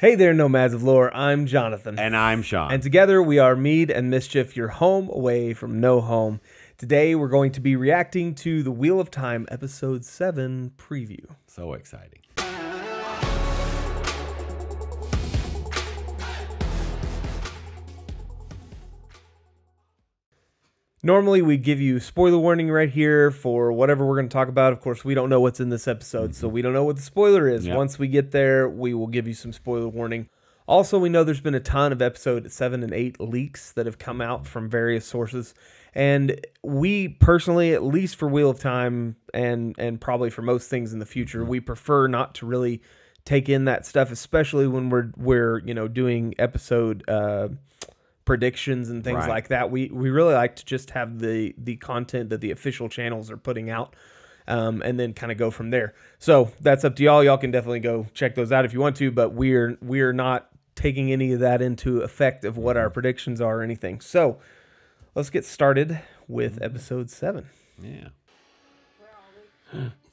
Hey there, Nomads of Lore. I'm Jonathan. And I'm Sean. And together we are Mead and Mischief, your home away from no home. Today we're going to be reacting to the Wheel of Time Episode 7 preview. so exciting. Normally we give you spoiler warning right here for whatever we're going to talk about. Of course, we don't know what's in this episode, so we don't know what the spoiler is. Yep. Once we get there, we will give you some spoiler warning. Also, we know there's been a ton of episode 7 and 8 leaks that have come out from various sources. And we personally, at least for Wheel of Time and and probably for most things in the future, we prefer not to really take in that stuff, especially when we're we're, you know, doing episode uh predictions and things Right. like that. We we really like to just have the the content that the official channels are putting out, um, and then kind of go from there. So that's up to y'all. Y'all can definitely go check those out if you want to, but we're we're not taking any of that into effect of what our predictions are or anything. So let's get started with episode seven. Yeah.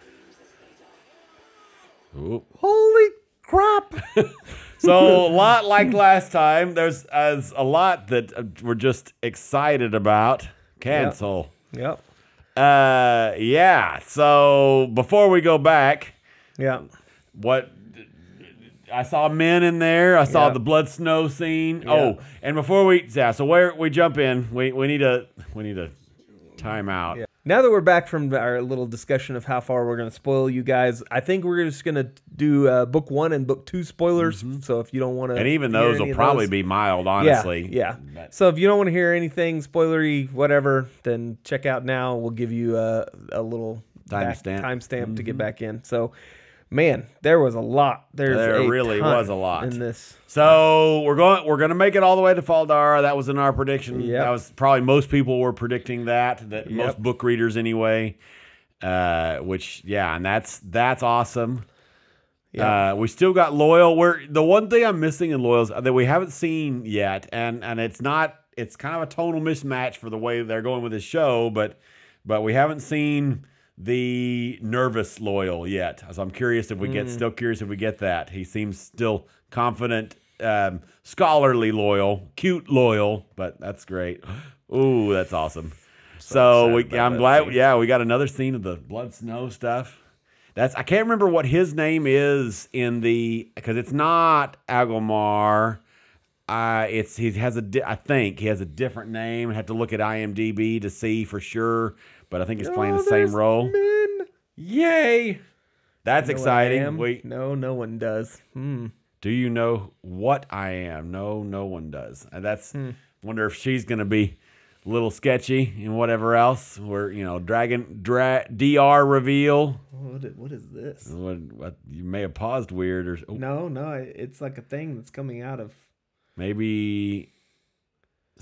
dreams as they die. oh. Holy crap! So a lot like last time. There's as a lot that uh, we're just excited about. Cancel. yep. Uh, yeah. So before we go back, Yeah. what I saw Min in there. I saw Yeah. the blood snow scene. Yeah. Oh, and before we yeah, so where we jump in, we we need a we need a time out. Yeah. Now that we're back from our little discussion of how far we're going to spoil you guys, I think we're just going to do uh, book one and book two spoilers. So if you don't want to, And even those will probably be mild, honestly. Yeah, yeah. So if you don't want to hear anything spoilery, whatever, then check out now. We'll give you a, a little time Timestamp. timestamp to get back in. So, man, there was a lot. There's There a really was a lot. in this. So we're going. We're going to make it all the way to Fal Dara. That was in our prediction. Yep. That was probably most people were predicting that. That Yep. most book readers anyway. Uh, which yeah, and that's that's awesome. Yeah. Uh, we still got Loial. We're the one thing I'm missing in Loial's that we haven't seen yet, and and it's not. It's kind of a tonal mismatch for the way they're going with this show, but but we haven't seen the nervous Loial yet. So I'm curious if we get still curious if we get that. He seems still confident, um, scholarly Loial, cute Loial, but that's great. Ooh, that's awesome. So, excited we, I'm glad. scene. Yeah, we got another scene of the blood snow stuff. That's I can't remember what his name is in the because it's not Aginor. Uh, it's he has a di- I think he has a different name. I have to look at IMDb to see for sure, but I think he's playing the same role. men. Yay! That's Know exciting. Wait, No, no one does. Hmm. do you know what I am? No, no one does. And that's Hmm. wonder if she's gonna be a little sketchy and whatever else. We're you know dragon dra- dr reveal. What, what is this? What, what you may have paused weird or oh, No, no, it's like a thing that's coming out of. maybe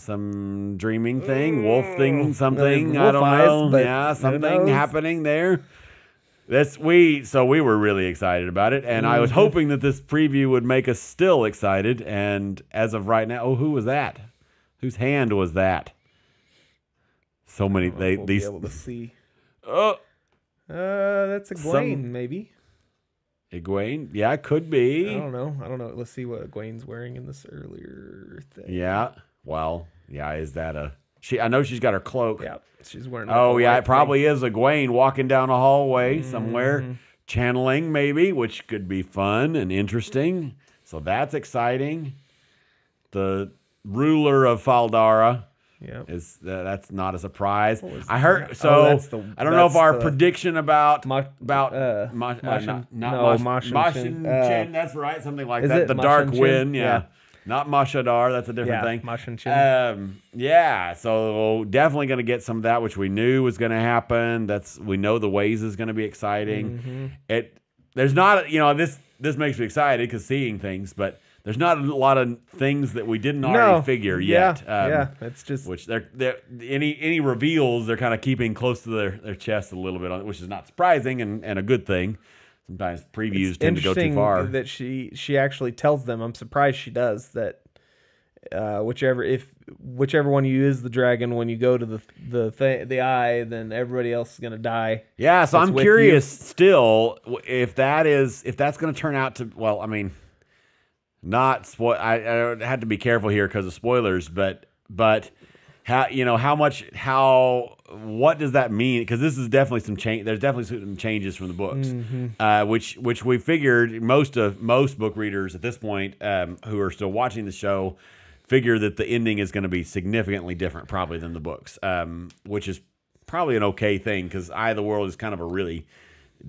some dreaming thing, wolf thing, something. wolf I don't know. but Yeah, something happening there. That's we. So we were really excited about it, and I Mm-hmm. was hoping that this preview would make us still excited. And as of right now, oh, who was that? Whose hand was that? So many. They we'll these. be able to see. Oh, Uh, that's Egwene, Some- maybe. Egwene. Yeah, it could be. I don't know. I don't know. Let's see what Egwene's wearing in this earlier thing. Yeah. Well, yeah. Is that a? She. I know she's got her cloak. Yeah, she's wearing. Oh yeah, it probably is Egwene walking down a hallway somewhere, Mm-hmm. channeling maybe, which could be fun and interesting. So that's exciting. The ruler of Fal Dara thing. Yeah. is uh, that's not a surprise. I heard so. Oh, the- I don't know if our prediction about Ma- about uh, Ma- uh, not, not no, Mash- Mashin Machin Shin, uh, That's right, something like that. it The dark Machin Shin? wind, yeah. Yeah. Not Mashadar, that's a different Yeah, thing. Machin Shin. Um, yeah, so definitely going to get some of that, which we knew was going to happen. That's we know the ways is going to be exciting. Mm-hmm. It there's not, you know, this this makes me excited because seeing things, but there's not a lot of things that we didn't no already figure yet. Yeah, Um, yeah. It's just Which they're, they're any any reveals they're kind of keeping close to their, their chest a little bit, on, which is not surprising and, and a good thing. Sometimes previews tend to go too interesting far. that she she actually tells them. I'm surprised she does that. Uh, whichever if whichever one you use the dragon when you go to the the th- the eye, then everybody else is gonna die. Yeah, so I'm curious still if that is if that's going to turn out to well, I mean, not spoil. I, I had to be careful here because of spoilers, but but how you know how much how what does that mean? Because this is definitely some change. There's definitely some changes from the books, Mm-hmm. uh, which which we figured most of most book readers at this point um, who are still watching the show figure that the ending is going to be significantly different probably than the books, um, which is probably an okay thing because Eye of the World is kind of a really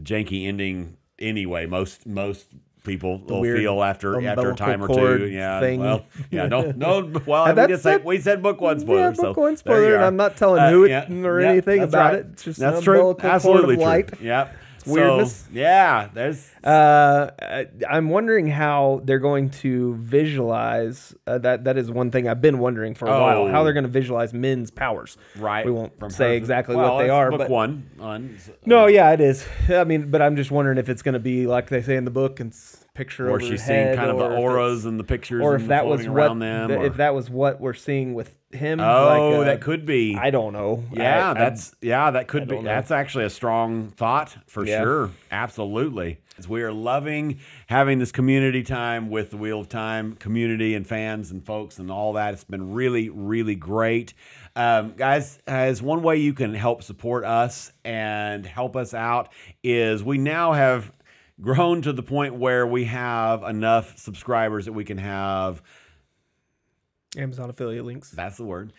janky ending anyway. Most most people will feel after after a time or two. Yeah, thing. well, yeah, no, no. Well, we that's- did say that- we said book one spoiler. yeah, book so one spoiler, and. I'm not telling Uh, who it yeah, or yeah, anything about right. it. It's just that's true. Absolutely of true. light. Yep. So, weirdness. yeah, there's Uh, I'm wondering how they're going to visualize uh, that. That is one thing I've been wondering for a while. Oh. How they're going to visualize Min's powers. right. We won't from say exactly well, what they are, Book but one. On, no, yeah, it is. I mean, but I'm just wondering if it's going to be like they say in the book and picture or she's seeing kind of the auras and the pictures, or if that was what around them. if that was what we're seeing with him. oh, like, uh, that could be. I don't know. Yeah, I- I- that's yeah, that could be. know. That's actually a strong thought for Yeah. sure. Absolutely. As we are loving having this community time with the Wheel of Time community and fans and folks and all that. It's been really, really great. Um, guys, as one way you can help support us and help us out is we now have grown to the point where we have enough subscribers that we can have Amazon affiliate links. that's the word.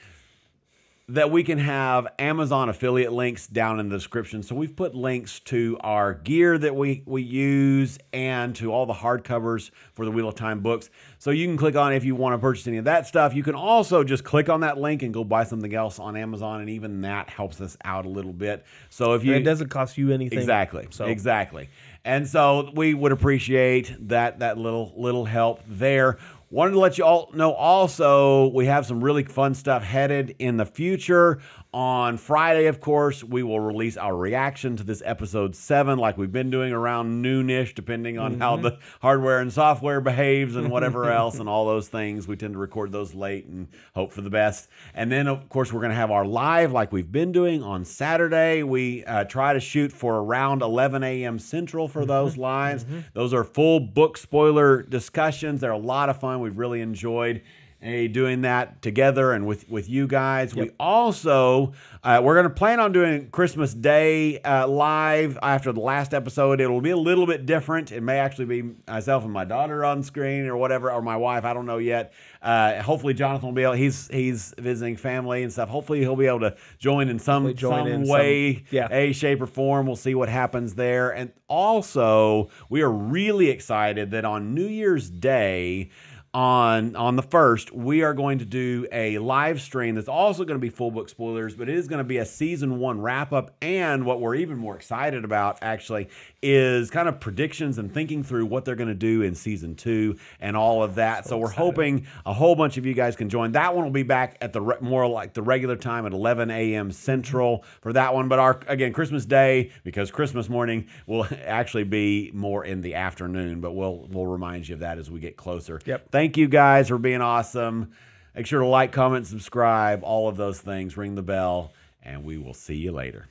That we can have Amazon affiliate links down in the description. So we've put links to our gear that we, we use and to all the hardcovers for the Wheel of Time books. So you can click on if you want to purchase any of that stuff. You can also just click on that link and go buy something else on Amazon, and even that helps us out a little bit. So if you And it doesn't cost you anything. Exactly. So Exactly. And so we would appreciate that that little little help there. Wanted to let you all know also we have some really fun stuff headed in the future. On Friday, of course, we will release our reaction to this episode seven, like we've been doing around noonish, depending on how Mm-hmm. the hardware and software behaves and whatever else and all those things. We tend to record those late and hope for the best. And then, of course, we're going to have our live like we've been doing on Saturday. We uh, try to shoot for around 11 a.m. Central for those lives. Those are full book spoiler discussions. They're a lot of fun. We've really enjoyed doing that together and with with you guys. We also uh, we're going to plan on doing Christmas Day uh, live after the last episode. It'll be a little bit different. It may actually be myself and my daughter on screen or whatever, or my wife. I don't know yet. Uh, hopefully, Jonathan will be able. He's he's visiting family and stuff. Hopefully, he'll be able to join in some join some in some- way, yeah. a shape or form. We'll see what happens there. And also, we are really excited that on New Year's Day on on the first we are going to do a live stream that's also going to be full book spoilers but it is going to be a season one wrap up and what we're even more excited about actually is kind of predictions and thinking through what they're going to do in season two and all of that. So, we're hoping a whole bunch of you guys can join. That one will be back at the re- more like the regular time at 11 a.m central for that one. But our again christmas day because christmas morning will actually be more in the afternoon but we'll we'll remind you of that as we get closer. Yep. Thank you guys for being awesome. Make sure to like, comment, subscribe, all of those things. Ring the bell, and we will see you later.